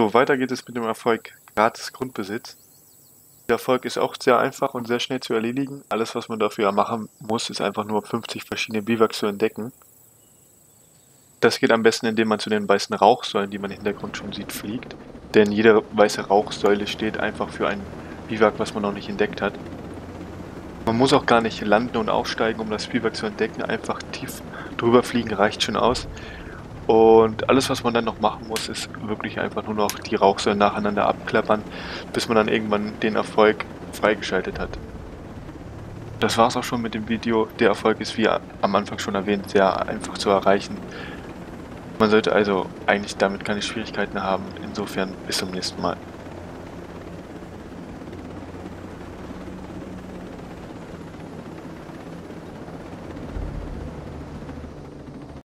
So, weiter geht es mit dem Erfolg gratis Grundbesitz. Der Erfolg ist auch sehr einfach und sehr schnell zu erledigen. Alles, was man dafür machen muss, ist einfach nur 50 verschiedene Biwaks zu entdecken. Das geht am besten, indem man zu den weißen Rauchsäulen, die man im Hintergrund schon sieht, fliegt. Denn jede weiße Rauchsäule steht einfach für ein Biwak, was man noch nicht entdeckt hat. Man muss auch gar nicht landen und aufsteigen, um das Biwak zu entdecken. Einfach tief drüber fliegen reicht schon aus. Und alles, was man dann noch machen muss, ist wirklich einfach nur noch die Rauchsäulen nacheinander abklappern, bis man dann irgendwann den Erfolg freigeschaltet hat. Das war's auch schon mit dem Video. Der Erfolg ist, wie am Anfang schon erwähnt, sehr einfach zu erreichen. Man sollte also eigentlich damit keine Schwierigkeiten haben. Insofern bis zum nächsten Mal.